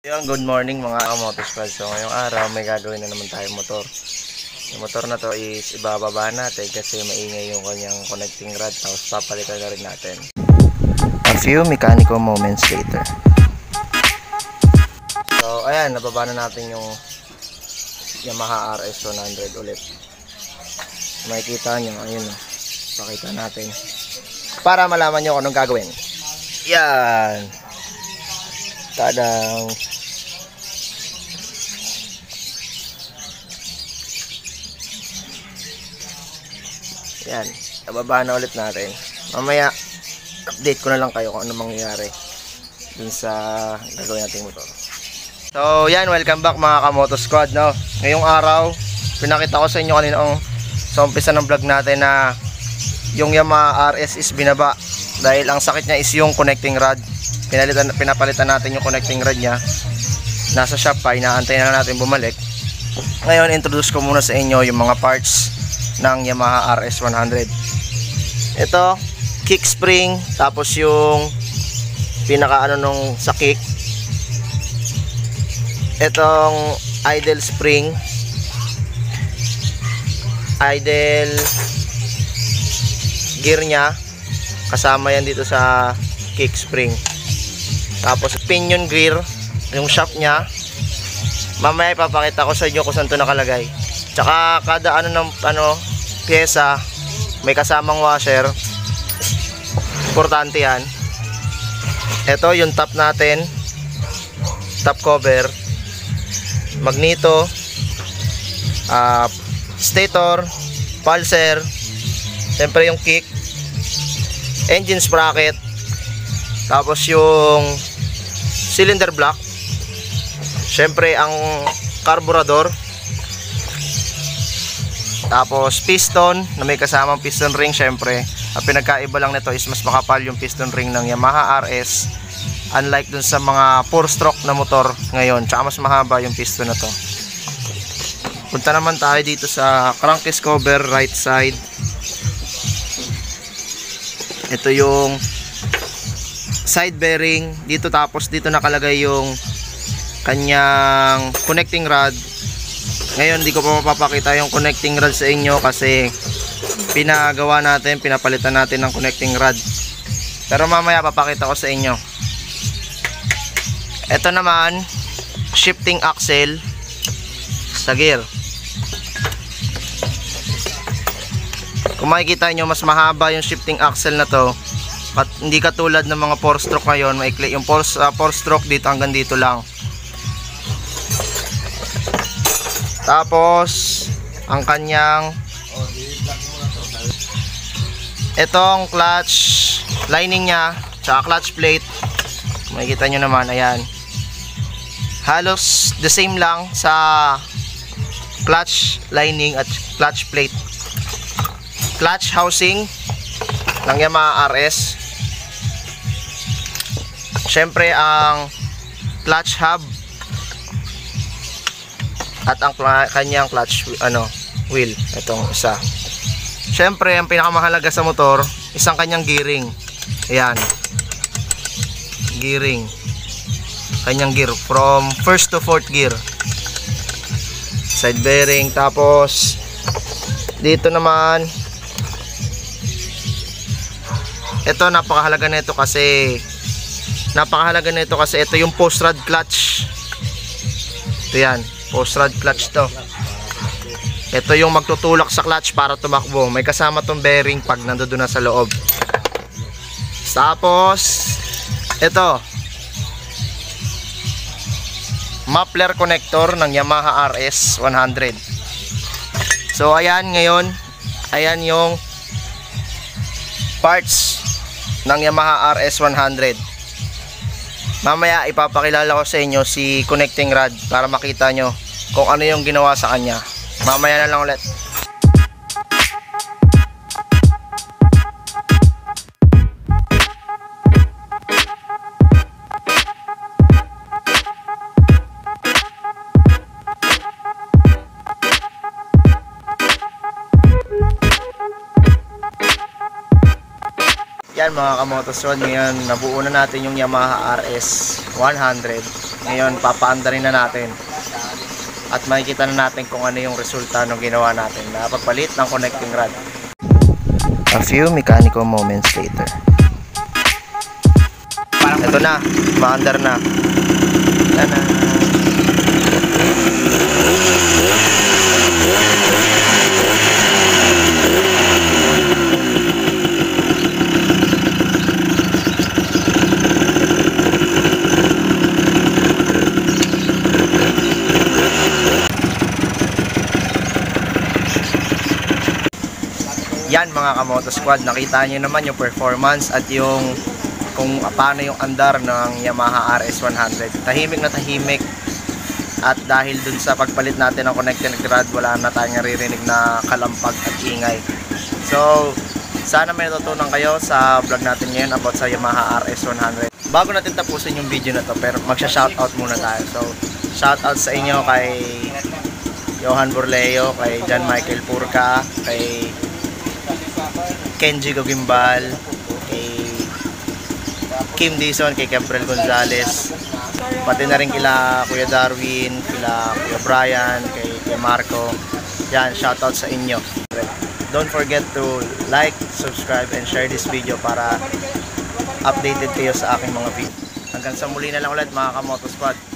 Yung good morning mga motorsquad. So ngayong araw may gagawin na naman tayo motor. Yung motor na to is ibababa natin kasi maingay yung kanyang connecting rod tapos papalitan na rin natin. A few mechanical moments later. So ayan, nababa na natin yung Yamaha RS100 ulit. Makikita nyo, ayun. Pakita natin. Para malaman nyo kung anong gagawin. Yan. Tadang. Yan. Nababa na ulit natin. Mamaya, update ko na lang kayo kung ano mangyayari dun sa gagawin nating motor. So, yan. Welcome back mga Kamoto Squad. No? Ngayong araw, pinakita ko sa inyo kanina ang sa umpisa ng vlog natin na yung Yamaha RS is binaba dahil ang sakit niya is yung connecting rod pinalitan, pinapalitan natin yung connecting rod niya nasa shop pa, inaantay na natin bumalik ngayon introduce ko muna sa inyo yung mga parts ng Yamaha RS100 ito kick spring tapos yung pinaka ano nung sa kick. Itong idle spring. Idle gear niya. Kasama yan dito sa kick spring. Tapos pinion gear yung shaft niya. Mamaya ipapakita ko sa inyo kung saan to nakalagay. Tsaka kada ano ng ano pyesa may kasamang washer. Importante yan. Ito yung top natin. Top cover. Magneto. Ah stator. Pulser. Siyempre yung kick. Engine sprocket tapos yung cylinder block. Syempre ang carburetor tapos piston na may kasamang piston ring syempre. Ang pinagkaiba lang nito is mas makapal yung piston ring ng Yamaha RS unlike dun sa mga 4 stroke na motor ngayon tsaka mas mahaba yung piston na to. Punta naman tayo dito sa crankcase cover right side. Ito yung side bearing. Dito tapos dito nakalagay yung kanyang connecting rod ngayon di ko pa mapapakita yung connecting rod sa inyo kasi pinagawa natin pinapalitan natin ng connecting rod. Pero mamaya papakita ko sa inyo. Ito naman shifting axle sa gear. Kung makikita nyo mas mahaba yung shifting axle na to at hindi katulad ng mga 4 stroke ngayon. Maikli yung 4 uh, stroke dito hanggang dito lang tapos ang kanyang itong clutch lining nya tsaka clutch plate. Makikita nyo naman ayan. Halos the same lang sa clutch lining at clutch plate. Clutch housing ng Yamaha RS syempre ang clutch hub at ang kanyang clutch ano wheel itong isa. Syempre ang pinakamahalaga sa motor isang kanyang gearing. Ayan. Gearing. Kanyang gear from first to fourth gear. Side bearing tapos dito naman. Ito napakahalaga nito kasi napakahalaga nito kasi ito yung post rod clutch. Ito yan post rod clutch to. Ito yung magtutulak sa clutch para tumakbo. May kasama tong bearing pag nandoon na sa loob. Tapos ito. Muffler connector ng Yamaha RS 100 so ayan ngayon. Ayan yung parts ng Yamaha RS 100 mamaya ipapakilala ko sa inyo si connecting rod para makita nyo kung ano yung ginawa sa kanya. Mamaya na lang ulit Yan mga kamotosron, ngayon nabuo na natin yung Yamaha RS 100. Ngayon, papaandarin na natin. At makikita na natin kung ano yung resulta ng ginawa natin na pagpalit ng connecting rod. A few mechanical moments later. Ito na, maandar na. Yan mga kamoto squad, nakita nyo naman yung performance at yung kung paano yung andar ng Yamaha RS100. Tahimik na tahimik at dahil dun sa pagpalit natin ng connecting rod, wala na tayong naririnig na kalampag at ingay. So, sana may natutunan kayo sa vlog natin ngayon about sa Yamaha RS100. Bago natin tapusin yung video na to, pero magsha-shoutout muna tayo. So, shoutout sa inyo kay Johan Burleo, kay John Michael Purka, kay Kenji Gogimbal, kay Kim Dison, kay Gabriel Gonzalez, pati na rin kila Kuya Darwin, kila Kuya Brian, kay, kay Marco. Yan, shoutout sa inyo. Don't forget to like, subscribe, and share this video para updated kayo sa aking mga video. Hanggang sa muli na lang ulit mga Kamoto Squad.